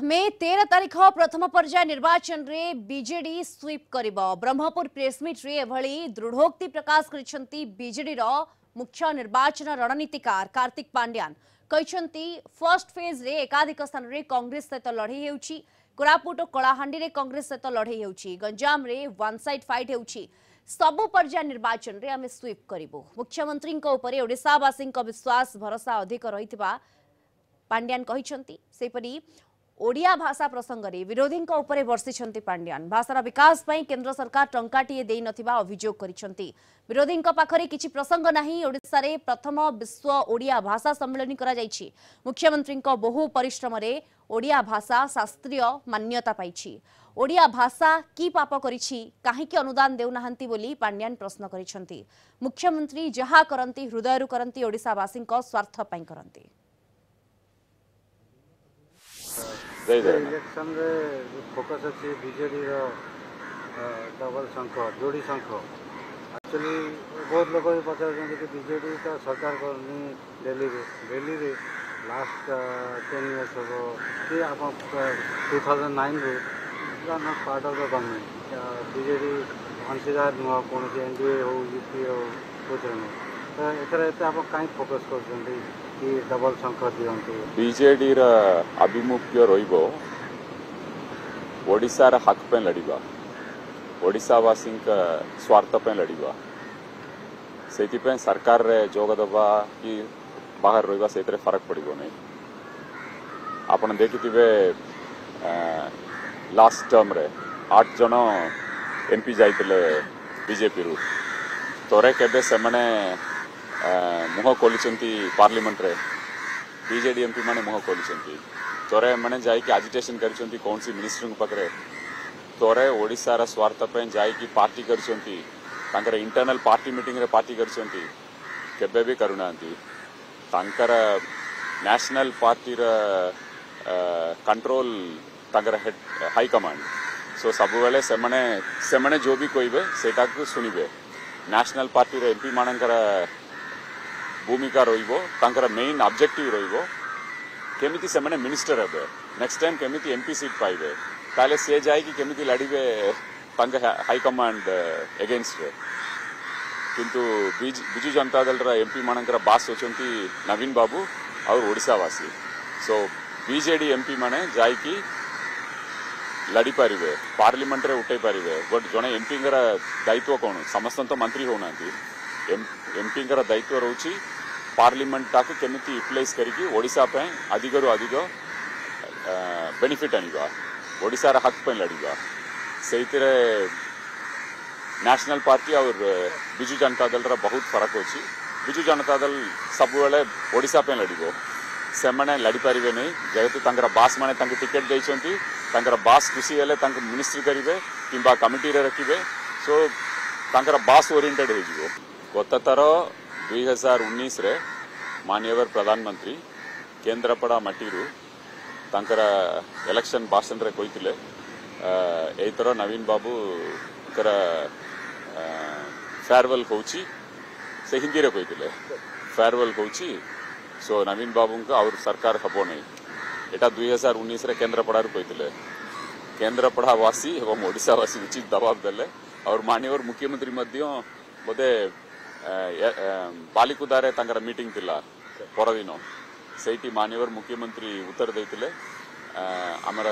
प्रथमे तेरह तारीख प्रथम पर्याय निर्वाचन रे बीजेडी स्वीप कर ब्रह्मपुर प्रेसमिट्रेली दृढ़ोक्ति प्रकाश करजेडी मुख्य निर्वाचन रणनीतिकार कार्तिक पांड्यान फर्स्ट फेज रे एकाधिक स्थान में कंग्रेस सहित तो लड़े होरापुट और कलाहां कंग्रेस सहित तो लड़े हो गंजाम वन सैड फाइट हो सब पर्याय निर्वाचन में आम स्वीप कर मुख्यमंत्री ओडावासी विश्वास भरोसा अधिक रही पांड्यान से ओडिया भाषा प्रसंगे विरोधी बर्षि पांड्यान भाषार विकास केन्द्र सरकार टंकाटे अभोग कर विरोधी पाखे कि प्रसंग नहींशार प्रथम विश्व ओडिया भाषा सम्मेलन कर मुख्यमंत्री बहु परिश्रम ओडिया भाषा शास्त्रीय मान्यता पाई ओडिया भाषा कि पाप करदान देना बोली पांड्यान प्रश्न कर मुख्यमंत्री जहाँ करती हृदय करतीवासी स्वार्थपाई करती ଇଲେକ୍ସନ୍ ରେ ଫୋକସ୍ ଅଛି ବିଜେଡ଼ିର ଡବଲ ଶଙ୍ଖ ଯୋଡ଼ି ଶଙ୍ଖ ଆକ୍ଚୁଆଲି ବହୁତ ଲୋକ ବି ପଚାରୁଛନ୍ତି କି ବିଜେଡ଼ି ତ ସରକାର କରୁନି ଡେଲିରେ ଡେଲିରେ ଲାଷ୍ଟ ଟେନ୍ ଇୟର୍ସ ହେବ କି ଆପଣ two thousand ନାଇନ୍ରୁ not part of the government BJD ଅଂଶୀଦାର ନୁହଁ କୌଣସି ଏନ୍ ଡି ଏ ହେଉ ୟୁ ପି ଏ ହେଉ କେଉଁଥିରେ ନୁହଁ बीजेडी आभिमुख्य रोशार हकप लड़ा ओडावासी स्वार्थप लड़वा से सरकार जोगदबा कि बाहर रहा से फरक पड़ो नहीं आप देखि लास्ट टर्म रे आठ जन एमपी जाते बीजेपी रू तोरे के मुह खोली पार्लियामेंट्रे बीजे एम पी मैंने मुह खोली तोरे मैंने जाजिटेसन कर मिनिस्टर पाखे त्वर ओडार स्वार्थप पार्टी कर इंटरनाल पार्टी मीटिंग पार्टी कर भी करुणा national party control high command सो सब वाले सेमने, सेमने जो भी कहे सेटा सुनबे नेशनल पार्टी एमपी मानकर भूमिका रोबर मेन अब्जेक्टिव रमिटी से मिनिस्टर हे नेक्ट टाइम केमी एमपी सीट पाइबे ताले से जाएगी केमी लड़बे हाईकमांड एगेन्स्ट किंतु बीज विजु जनता दल रमपी मान बास नवीन बाबू और ओडावासी सो बीजेडी एमपी माने जाकि लड़ी पारे पार्लमेंट उठे पारे बट जो एमपी दायित्व कौन समस्त तो मंत्री हो ଏମ୍ପିଙ୍କର ଦାୟିତ୍ୱ ରହୁଛି ପାର୍ଲିମେଣ୍ଟଟାକୁ କେମିତି ୟୁଟିଲାଇଜ୍ କରିକି ଓଡ଼ିଶା ପାଇଁ ଅଧିକରୁ ଅଧିକ ବେନିଫିଟ୍ ଆଣିବା ଓଡ଼ିଶାର ହକ୍ ପାଇଁ ଲଢ଼ିବା ସେଇଥିରେ ନ୍ୟାସନାଲ୍ ପାର୍ଟି ଆଉ ବିଜୁ ଜନତା ଦଳର ବହୁତ ଫରକ ଅଛି ବିଜୁ ଜନତା ଦଳ ସବୁବେଳେ ଓଡ଼ିଶା ପାଇଁ ଲଢ଼ିବ ସେମାନେ ଲଢ଼ିପାରିବେନି ଯେହେତୁ ତାଙ୍କର ବାସ୍ ମାନେ ତାଙ୍କୁ ଟିକେଟ୍ ଦେଇଛନ୍ତି ତାଙ୍କର ବାସ୍ ଖୁସି ହେଲେ ତାଙ୍କୁ ମିନିଷ୍ଟ୍ରି କରିବେ କିମ୍ବା କମିଟିରେ ରଖିବେ ସୋ ତାଙ୍କର ବାସ୍ ଓରିଏଣ୍ଟେଡ୍ ହେଇଯିବ गतथर दुई हजार उन्नीस मान्यवर प्रधानमंत्री केन्द्रापड़ा मटीरू तर इलेक्शन भाषण रे कहते थर नवीन बाबू फेयरवेल कौच से हिंदी रे कहते फेयरवेल कौच सो नवीन बाबू को और सरकार हम ना यहाँ दुई हजार उन्नीस केन्द्रापड़ कहते केन्द्रापड़ावासी और ओडावासी उचित दबाव दे और मान्यवर मुख्यमंत्री बोधे ବାଲିକୁଦାରେ ତାଙ୍କର ମିଟିଂ ଥିଲା ପରଦିନ ସେଇଠି ମାନ୍ୟବର ମୁଖ୍ୟମନ୍ତ୍ରୀ ଉତ୍ତର ଦେଇଥିଲେ ଆମର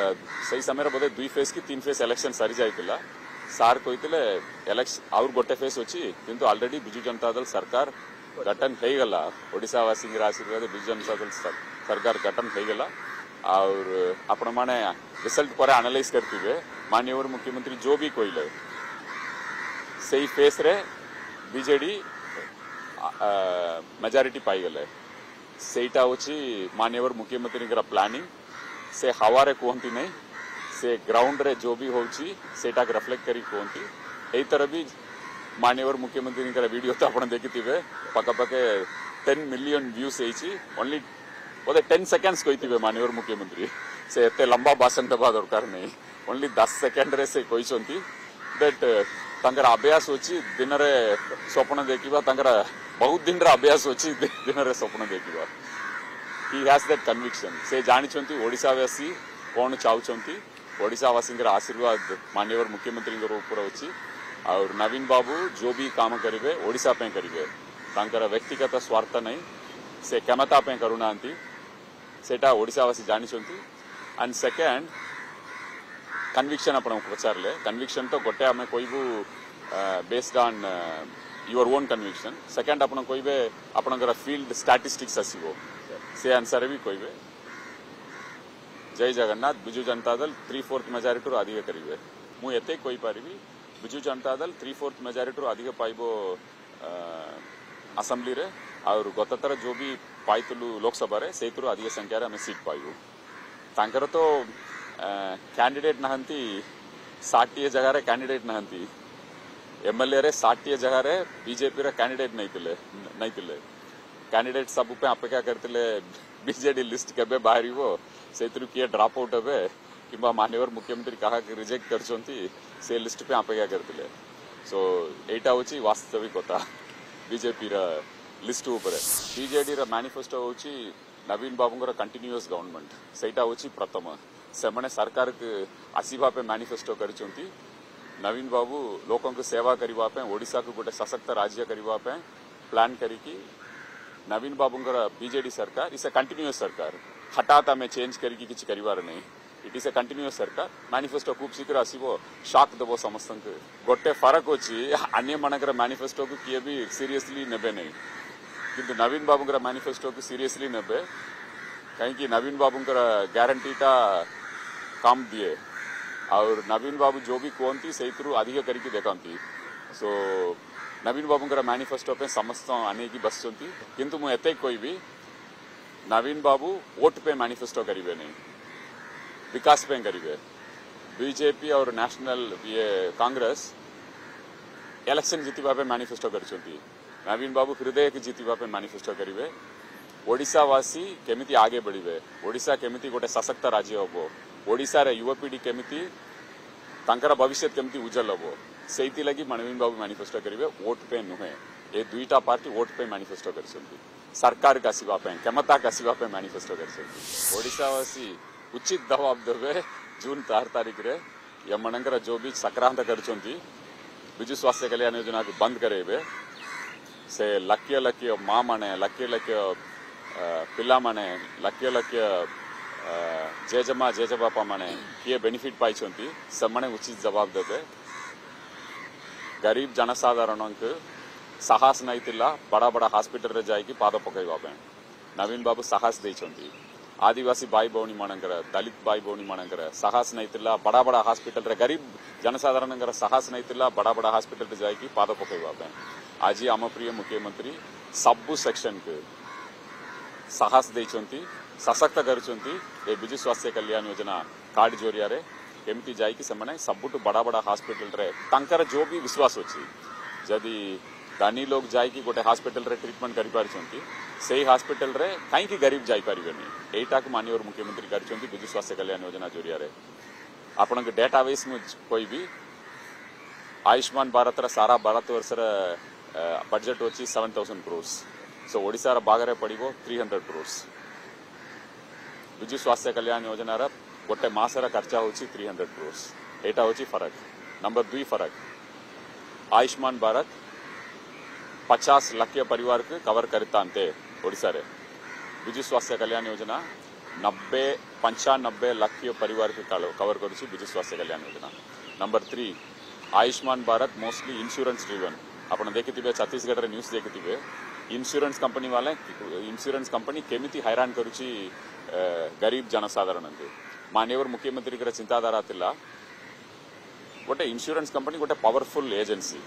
ସେଇ ସମୟରେ ବୋଧେ ଦୁଇ ଫେସ୍ କି ତିନି ଫେସ୍ ଇଲେକ୍ସନ୍ ସରିଯାଇଥିଲା ସାର୍ କହିଥିଲେ ଇଲେକ୍ସନ୍ ଆଉ ଗୋଟେ ଫେସ୍ ଅଛି କିନ୍ତୁ ଅଲରେଡ଼ି ବିଜୁ ଜନତା ଦଳ ସରକାର ଗଠନ ହେଇଗଲା ଓଡ଼ିଶାବାସୀଙ୍କର ଆଶୀର୍ବାଦ ବିଜୁ ଜନତା ଦଳ ସରକାର ଗଠନ ହେଇଗଲା ଆଉ ଆପଣମାନେ ରିସଲ୍ଟ ପରେ ଆନାଲାଇଜ୍ କରିଥିବେ ମାନ୍ୟବର ମୁଖ୍ୟମନ୍ତ୍ରୀ ଯୋ ବି କହିଲେ ସେଇ ଫେଜ୍ରେ ବିଜେଡ଼ି మెజారిటీ పైగలే ସେଇଟା ହେଉଛି ମାନ୍ୟବର ମୁଖ୍ୟମନ୍ତ୍ରୀଙ୍କର ପ୍ଲାନିଂ ସେ ହାୱାରେ କୁହନ୍ତି ନାହିଁ ସେ ଗ୍ରାଉଣ୍ଡରେ ଯେଉଁ ବି ହେଉଛି ସେଇଟାକୁ ରେଫ୍ଲେକ୍ଟ କରି କୁହନ୍ତି ଏଇଥର ବି ମାନ୍ୟବର ମୁଖ୍ୟମନ୍ତ୍ରୀଙ୍କର ଭିଡ଼ିଓ ତ ଆପଣ ଦେଖିଥିବେ ପାଖାପାଖି ଟେନ୍ ମିଲିୟନ୍ ଭ୍ୟୁଜ୍ ହେଇଛି ଓନ୍ଲି ବୋଧେ ଟେନ୍ ସେକେଣ୍ଡସ୍ କହିଥିବେ ମାନ୍ୟବର ମୁଖ୍ୟମନ୍ତ୍ରୀ ସେ ଏତେ ଲମ୍ବା ଭାଷଣ ଦେବା ଦରକାର ନାହିଁ ଓନ୍ଲି ଦଶ ସେକେଣ୍ଡରେ ସେ କହିଛନ୍ତି ଦ୍ୟାଟ୍ अभ्यास अच्छी दिन में स्वप्न देखा बहुत दिन अभ्यास अच्छी दिन में स्वप्न देखा हि हाज दैट कन्विक्शन से जानतेशावासी कौन चाहतेशावासी आशीर्वाद मानव मुख्यमंत्री अच्छी और नवीन बाबू जो भी काम करेंगे ओडापे करेंगे व्यक्तिगत स्वार्थ नहीं से क्षमतापे करूना सेटा ओडावासी जानते एंड सेकेंड कन्विक्शन अपना उपचार ले तो गोटे आम कहू based on your own conviction second आप कहे कोई फिल्ड अपना आसो से आंसर भी कोई जय जगन्नाथ बिजु जनता दल थ्री फोर्थ मेजारीटर अधिक करेंगे मुझे ये कोई पारि बिजु जनता दल थ्री फोर्थ मेजारीटर अधिक पाइब असेंबली रे और गत थर जो भी पाइलु लोकसभा से अधिक संख्यार आम सीट पाइबू तांकर तो कैंडिडेट नहंती साठ जगार कैंडिडेट नहंती एमएलए रे साठ जगार बीजेपी रे कैंडिडेट नहीं थे कैंडिडेट सब अपेक्षा करते बीजेडी लिस्ट के बाहर से किए ड्रप आउट हे कि मानव मुख्यमंत्री क्या रिजेक्ट कर लिस्ट पे अपेक्षा करते सो यहाँ हूँ वास्तविकता बीजेपी लिस्ट बीजेडी मैनिफेस्टो हूँ नवीन बाबू कंटिन्यूस गवर्नमेंट से प्रथम सेमने सरकार आसवाप मैनिफेस्टो कर नवीन बाबू लोक सेवा करने ओडा को गोटे सशक्त राज्य करने प्लां करी नवीन बाबू बीजेडी सरकार इस ए कंटिन्यूस सरकार हठात आम चेज करी नहीं इट इज ए कंटिन्यूस सरकार मैनिफेस्टो खूब शीघ्र आसो शाक दबो समस्त गोटे फरक अच्छे अन्य मानकर मैनिफेस्टो को किए भी सीरीयसली ने नहीं कि नवीन बाबू मैनिफेस्टो को सीरीयसली ने कहीं नवीन बाबू ग्यारंटीटा कम दिए और नवीन बाबू जो भी कहती से अधिक देखती सो नवीन बाबू मैनिफेस्टो समस्त की बस किंतु मुझे कह नवीन बाबू वोट पे मैनिफेस्टो करेंगे नहीं विकास पे करेंगे बीजेपी और नेशनल ये कांग्रेस इलेक्शन जीतवाई मैनिफेस्टो कर नवीन बाबू हृदय के जीतवाई मैनिफेस्टो करेंगे ओडावासी केमी आगे बढ़े ओडा केमी गोटे सशक्त राज्य हम ओडार युवपीढ़ी केमी भविष्य केमी उज्जवल हो से लगी मणवीन बाबू मैनिफेस्टो करेंगे वोट पे नुहे ये दुईटा पार्टी वोट पे मैनिफेस्टो कर सरकार को कसवापे क्षमता कसवापे मैनिफेस्टो करवासी उचित दवाब देवे जून चार तारीख में यम जो भी सक्रांत करजु स्वास्थ्य कल्याण योजना को बंद करेंगे से लक्ष लक्ष मामने लक्ष लक्ष पाने लक्ष लक्ष ಜೇಜಮ್ಮ ಜೇಜಬಾಪ ಮನೆ ಕಿಯ ಬೆನಿಫಿಟ್ ಪಾಯ್ಚೊಂತಿ ಸಮ್ಮನೆ ಉಚಿತ ಜವಾಬ್ದತೆ ಗರೀಬ್ ಜನಸಾಧಾರಣಂಕ ಸಾಹಸ ನೈತಿಲ್ಲ ಬಡ ಬಡ ಹಾಸ್ಪಿಟಲ್ ಜಾಯಿಗೆ ಪಾದ ಪಕೈವಾ ಪೇಣ ನವೀನ್ ಬಾಬು ಸಾಹಸ ଦେଇଛନ୍ତି ಆದಿವಾಸಿ ಬಾಯಿ ಭೌಣಿ ಮಣಂಕರ ದಲಿತ ಬಾಯಿ ಭೌಣಿ ಮಣಂಕರ ಸಾಹಸ ನೈತಿಲ್ಲ ಬಡ ಬಡ ಹಾಸ್ಪಿಟಲ್ ಗರೀಬ್ ಜನಸಾಧಾರಣಂಕರ ಸಾಹಸ ನೈತಿಲ್ಲ ಬಡ ಬಡ ಹಾಸ್ಪಿಟಲ್ ಜಾಯಿಗೆ ಪಾದ ಪಕೈವಾ ಪೇಣ ଆଜି ଆମ ପ୍ରିୟ ମୁଖ୍ୟମନ୍ତ୍ରୀ ସବୁ ସେକ୍ସନକୁ ସାହସ ଦେଇଛନ୍ତି ସଶକ୍ତ କରୁଛନ୍ତି ଏ ବିଜୁ ସ୍ୱାସ୍ଥ୍ୟ କଲ୍ୟାଣ ଯୋଜନା କାର୍ଡ ଜରିଆରେ କେମିତି ଯାଇକି ସେମାନେ ସବୁଠୁ ବଡ଼ ବଡ଼ ହସ୍ପିଟାଲରେ ତାଙ୍କର ଯେଉଁ ବି ବିଶ୍ୱାସ ଅଛି ଯଦି ଧନୀ ଲୋକ ଯାଇକି ଗୋଟେ ହସ୍ପିଟାଲରେ ଟ୍ରିଟମେଣ୍ଟ କରିପାରୁଛନ୍ତି ସେଇ ହସ୍ପିଟାଲରେ କାହିଁକି ଗରିବ ଯାଇପାରିବେନି ଏଇଟାକୁ ମାନ୍ୟବର ମୁଖ୍ୟମନ୍ତ୍ରୀ କରିଛନ୍ତି ବିଜୁ ସ୍ୱାସ୍ଥ୍ୟ କଲ୍ୟାଣ ଯୋଜନା ଜରିଆରେ ଆପଣଙ୍କ ଡେଟାବେସ୍ ମୁଁ କହିବି ଆୟୁଷ୍ମାନ ଭାରତର ସାରା ଭାରତ ବର୍ଷର ବଜେଟ୍ ଅଛି ସେଭେନ୍ ଥାଉଜେଣ୍ଡ କ୍ରୋର୍ସ ସୋ ଓଡ଼ିଶାର ବାଗରେ ପଡ଼ିବ ଥ୍ରୀ ହଣ୍ଡ୍ରେଡ଼ କ୍ରୋର୍ସ विजु स्वास्थ्य कल्याण योजना गोटे मस खर्चा हूँ थ्री हंड्रेड क्रोर्स यहाँ हूँ फरक नंबर दुई फरक आयुष्मान भारत पचास लक्ष पर कवर करता विजु स्वास्थ्य कल्याण योजना नब्बे पंचानबे लक्ष पर कवर करजु स्वास्थ्य कल्याण योजना number three Ayushman Bharat mostly insurance driven आप देखिए छत्तीसगढ़ न्यूज देखिए इन्सुरांस कंपनी वाले इन्सुरांस कंपनी केमी हईरा कर गरीब जनसाधारण मान्य मुख्यमंत्री चिंताधारा गोटे इंश्योरेंस कंपनी गोटे पवरफुल एजेन्सी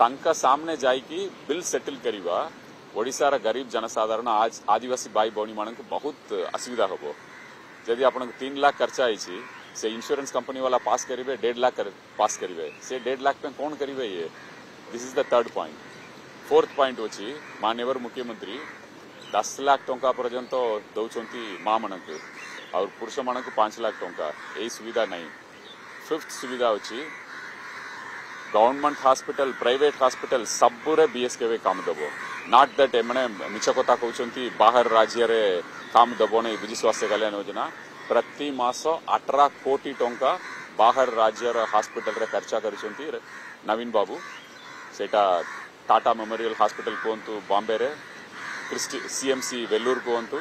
तंका सामने जाकि बिल सेटल करवाशार गरीब जनसाधारण आज आदिवासी भाई भौणी मान बहुत असुविधा हम जदि आप तीन लाख खर्च है से इंश्योरेंस कंपनी वाला पास करेंगे डेढ़ लाख पास करेंगे से डेढ़ लाख कौन करेंगे ये this is the third point fourth point अच्छी मान्यवर मुख्यमंत्री दस लाख टाँह पर्यंत दौरान माँ मान को आ पुरुष मान को पांच लाख टा यही सुविधा ना फिफ्थ सुविधा अच्छी गवर्नमेंट हॉस्पिटल प्राइवेट हॉस्पिटल सबुरे बीएसकेवे काम दबो नॉट दैट एमने मिछ कथा कहते बाहर राज्य काम नहीं विजु स्वास्थ्य कल्याण योजना प्रति मास अठारह कोटी टंका बाहर राज्य हॉस्पिटल खर्च कर नवीन बाबू सेटा टाटा मेमोरियल हॉस्पिटल कहतु Bombay CMC C M C Vellore कहतु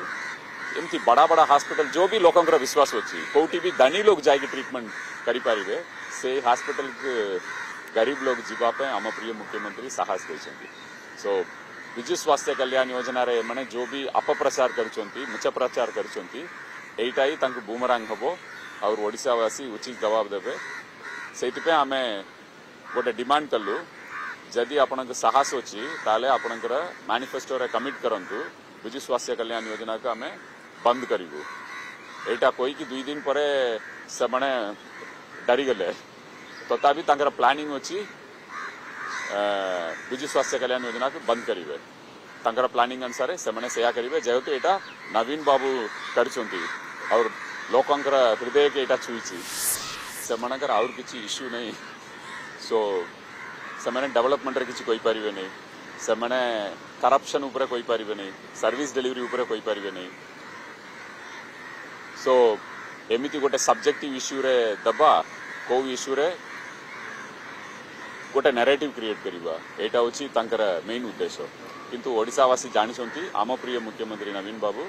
एमती बड़ा बड़ा हॉस्पिटल जो भी लोक विश्वास अच्छी कौटी भी धनी लोग जाके ट्रीटमेंट करेंगे से हॉस्पिटल गरीब लोग जीवापे आम प्रिय मुख्यमंत्री साहस देखते सो विजु स्वास्थ्य कल्याण योजना रे मैंने जो भी अपप्रचार करचार कर बुमरांग हम और ओडावासी उचित जवाब देवे से आम गोटे डिमाण कलु जदि आपण साहस अच्छी तेल आपणकर मानिफेस्टोर कमिट करूँ विजु स्वास्थ्य कल्याण योजना को आम बंद करूँ यहाँ कहीकि दुई दिन पर से मैंने डरीगले तथा तो प्लानिंग अच्छी विजु स्वास्थ्य कल्याण योजना को बंद करेंगे तर प्लानिंग अनुसार से मैंने करेंगे जेहेतु यहाँ नवीन बाबू कर लोकंर हृदय के यहाँ छुई से आर कि इश्यू नहीं सो so, ସେମାନେ ଡେଭଲପମେଣ୍ଟରେ କିଛି କହିପାରିବେ ନାହିଁ ସେମାନେ କରପ୍ସନ୍ ଉପରେ କହିପାରିବେ ନାହିଁ ସର୍ଭିସ୍ ଡେଲିଭରି ଉପରେ କହିପାରିବେ ନାହିଁ ସୋ ଏମିତି ଗୋଟେ ସବଜେକ୍ଟିଭ୍ ଇସ୍ୟୁରେ ଦେବା କେଉଁ ଇସ୍ୟୁରେ ଗୋଟେ ନାରେଟିଭ୍ କ୍ରିଏଟ୍ କରିବା ଏଇଟା ହେଉଛି ତାଙ୍କର ମେନ୍ ଉଦ୍ଦେଶ୍ୟ କିନ୍ତୁ ଓଡ଼ିଶାବାସୀ ଜାଣିଛନ୍ତି ଆମ ପ୍ରିୟ ମୁଖ୍ୟମନ୍ତ୍ରୀ ନବୀନ ବାବୁ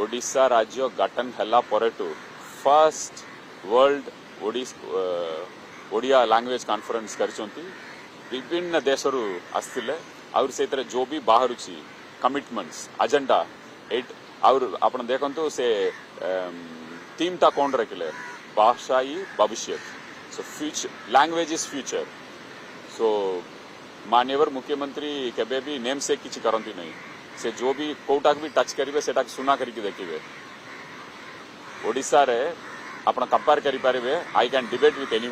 ଓଡ଼ିଶା ରାଜ୍ୟ ଗଠନ ହେଲା ପରଠୁ first world Odisha Odia language conference विभिन्न देश आसते आर जो भी बाहर कमिटमेंट अजेंडा एट आर आप देखते से थीम टा कौन रखिले भाषा ही भविष्य so future language is future so मानवर मुख्यमंत्री केबे भी नेम से किसी करती नहीं से जो भी कौटा भी टच करेंगे सुना कर देखिए ओडिशा रे आप कंपेयर करें I can debate with any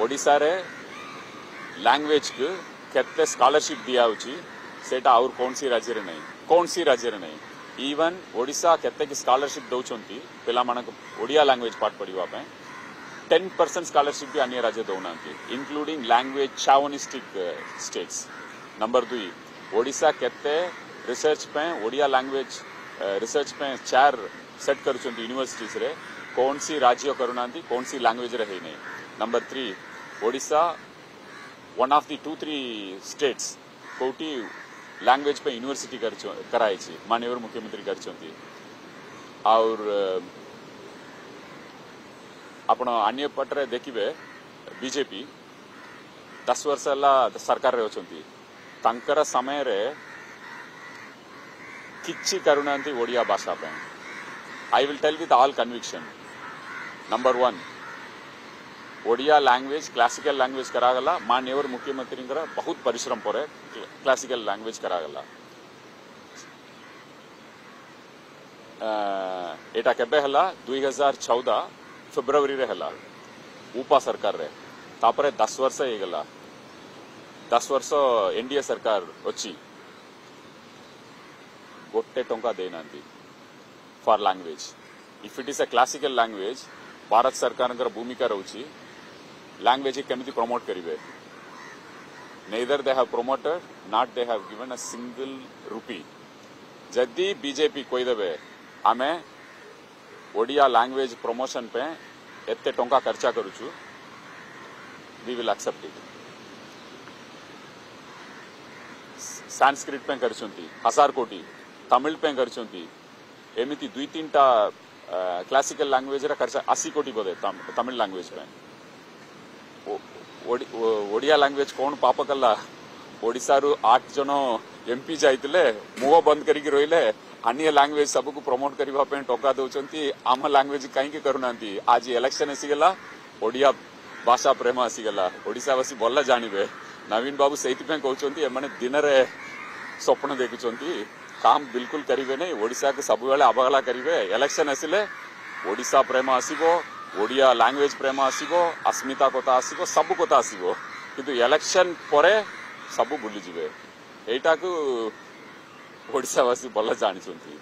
ଓଡ଼ିଶାରେ ଲାଙ୍ଗୁଏଜ୍କୁ କେତେ ସ୍କଲାରସିପ୍ ଦିଆହେଉଛି ସେଇଟା ଆଉ କୌଣସି ରାଜ୍ୟରେ ନାହିଁ କୌଣସି ରାଜ୍ୟରେ ନାହିଁ ଇଭନ୍ ଓଡ଼ିଶା କେତେକି ସ୍କଲାରସିପ୍ ଦେଉଛନ୍ତି ପିଲାମାନଙ୍କୁ ଓଡ଼ିଆ ଲାଙ୍ଗୁଏଜ୍ ପାଠ ପଢ଼ିବା ପାଇଁ ଟେନ୍ ପରସେଣ୍ଟ ସ୍କଲାରସିପ୍ ବି ଅନ୍ୟ ରାଜ୍ୟ ଦେଉନାହାନ୍ତି including language chauvinistic states number ଦୁଇ ଓଡ଼ିଶା କେତେ ରିସର୍ଚ୍ଚ ପାଇଁ ଓଡ଼ିଆ ଲାଙ୍ଗୁଏଜ୍ ରିସର୍ଚ୍ଚ ପାଇଁ ଚେୟାର ସେଟ୍ କରୁଛନ୍ତି ୟୁନିଭର୍ସିଟିଜ୍ରେ କୌଣସି ରାଜ୍ୟ କରୁନାହାନ୍ତି କୌଣସି ଲାଙ୍ଗୁଏଜ୍ରେ ହେଇନାହିଁ Number three Odisha, one of the two three states, कोटी लैंग्वेज पे यूनिवर्सिटी कर कराई छी माननीय मुख्यमंत्री करछंती और आपण अन्य पटरे देखिबे बीजेपी 10 वर्ष हला सरकार रे अछंती तांकर समय रे किछि करुणांती ओडिया भाषा पे i will tell with all conviction number 1 Odia language classical language करागल मान्यवर मुख्यमंत्रींगर बहुत परिश्रम पड़े क्लासिकल लैंग्वेज करागल एटा केबे हला 2014 ಫೆಬ್ರವರಿ ರೇ ಹಲ್ಲ ಉಪ ಸರ್ಕಾರ ರೇ ತಾಪರೆ ದಸ್ ವರ್ಷ ಈಗಲ್ಲ ದಸ್ ವರ್ಷ ಎನ್ ಡಿ ಎ ಸರ್ಕಾರ ವಚ್ಚಿ ಗೊಟ್ಟೆ ಟೊಂಕ ದೇನಂತಿ for language if it is a classical language Bharat ಸರ್ಕಾರଙ୍କର ಭୂମିକା ରହୁଛି लांगुवेज केमी प्रमोट करेंगे neither they have promoted not they have given a single rupee जदि बीजेपी कहीदेवे आम ओडिया लांगुवेज प्रमोशन पे एत टा खर्चा करुचु वी विल कर हसार कोटी तमिल पे कर दुई तीन टा क्लासिकल लांगुवेज खर्च अशी कोटी बोधे तमिल लांगुवेज पे ଓଡ଼ିଆ ଲାଙ୍ଗୁଏଜ୍ କ'ଣ ପାପ କଲା ଓଡ଼ିଶାରୁ ଆଠ ଜଣ ଏମ୍ପି ଯାଇଥିଲେ ମୁହଁ ବନ୍ଦ କରିକି ରହିଲେ ଅନ୍ୟ ଲାଙ୍ଗୁଏଜ୍ ସବୁକୁ ପ୍ରମୋଟ୍ କରିବା ପାଇଁ ଟଙ୍କା ଦେଉଛନ୍ତି ଆମ ଲାଙ୍ଗୁଏଜ୍ କାହିଁକି କରୁନାହାନ୍ତି ଆଜି ଇଲେକ୍ସନ୍ ଆସିଗଲା ଓଡ଼ିଆ ଭାଷା ପ୍ରେମ ଆସିଗଲା ଓଡ଼ିଶାବାସୀ ଭଲ ଜାଣିବେ ନବୀନ ବାବୁ ସେଇଥିପାଇଁ କହୁଛନ୍ତି ଏମାନେ ଦିନରେ ସ୍ୱପ୍ନ ଦେଖୁଛନ୍ତି କାମ ବିଲକୁଲ କରିବେ ନାହିଁ ଓଡ଼ିଶାକୁ ସବୁବେଳେ ଅବହେଳା କରିବେ ଇଲେକ୍ସନ୍ ଆସିଲେ ଓଡ଼ିଶା ପ୍ରେମ ଆସିବ ଓଡ଼ିଆ ଲାଙ୍ଗୁଏଜ୍ ପ୍ରେମ ଆସିବ ଅସ୍ମିତା କଥା ଆସିବ ସବୁ କଥା ଆସିବ କିନ୍ତୁ ଇଲେକ୍ସନ୍ ପରେ ସବୁ ଭୁଲିଯିବେ ଏଇଟାକୁ ଓଡ଼ିଶାବାସୀ ଭଲ ଜାଣିଛନ୍ତି